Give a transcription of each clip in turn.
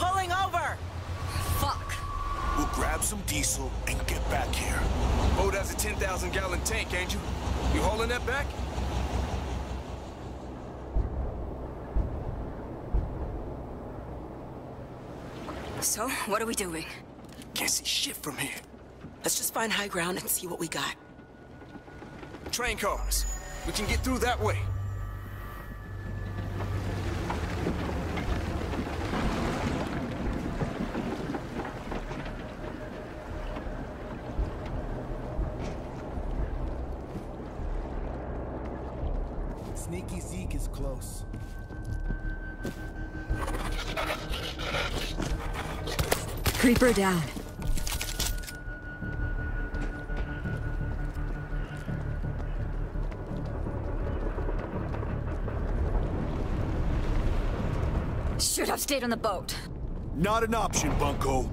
pulling over! Fuck. We'll grab some diesel and get back here. Boat has a 10,000 gallon tank, ain't you? You hauling that back? So, what are we doing? Can't see shit from here. Let's just find high ground and see what we got. Train cars. We can get through that way. Sneaky Zeke is close. Creeper down. Should have stayed on the boat. Not an option, Bunko.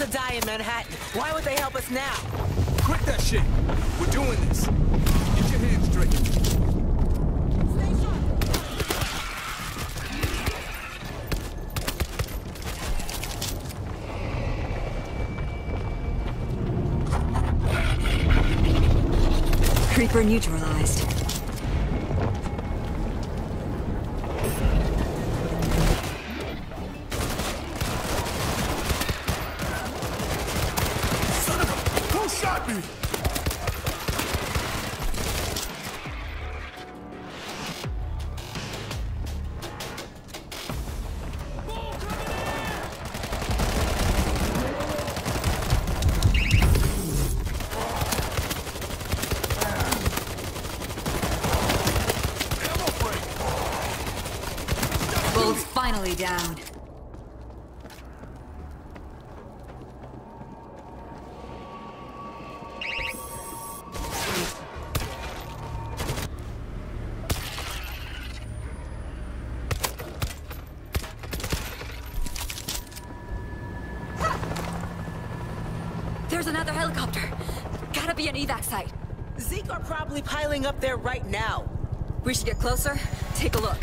To die in Manhattan. Why would they help us now? Quit that shit. We're doing this. Get your hands straight. Creeper neutralized. Finally down. There's another helicopter. Gotta be an evac site. Zeke are probably piling up there right now. We should get closer, take a look.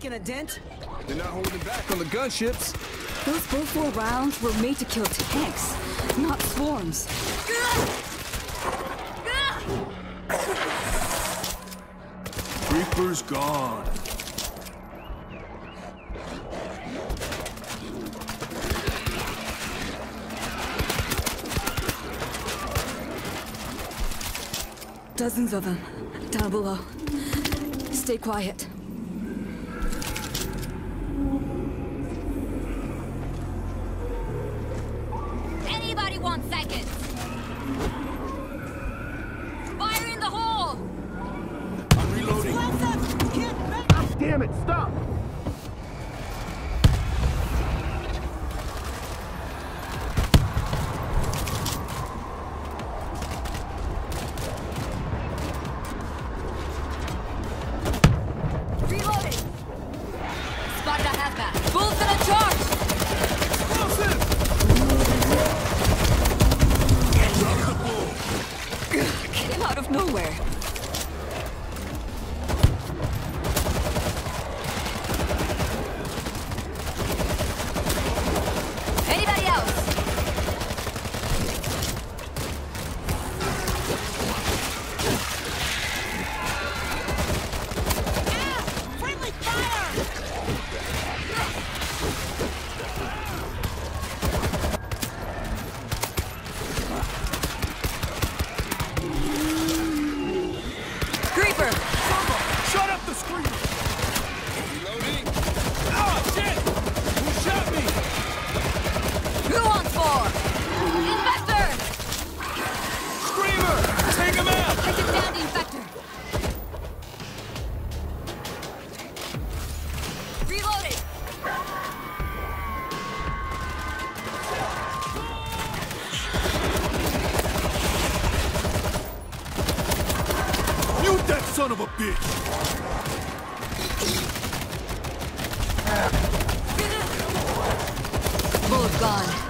making a dent? They're not holding back on the gunships. Those 4 rounds were made to kill tanks, not swarms. Reaper's gone. Dozens of them, down below. Stay quiet. Stop! son of a bitch! Both gone.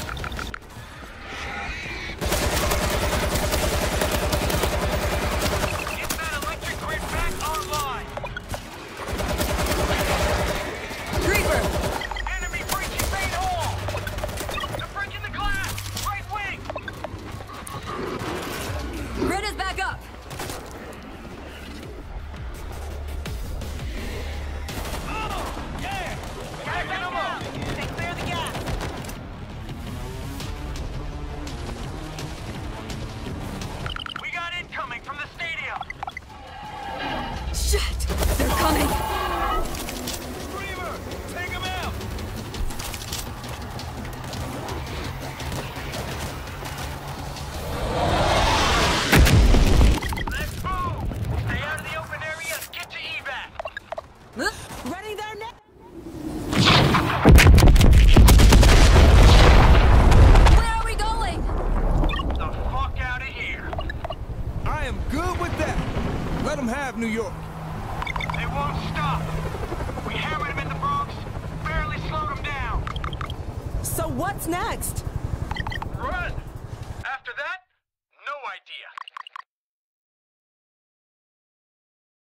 them have New York. They won't stop. We hammered them in the Bronx, barely slowed them down. So what's next? Run!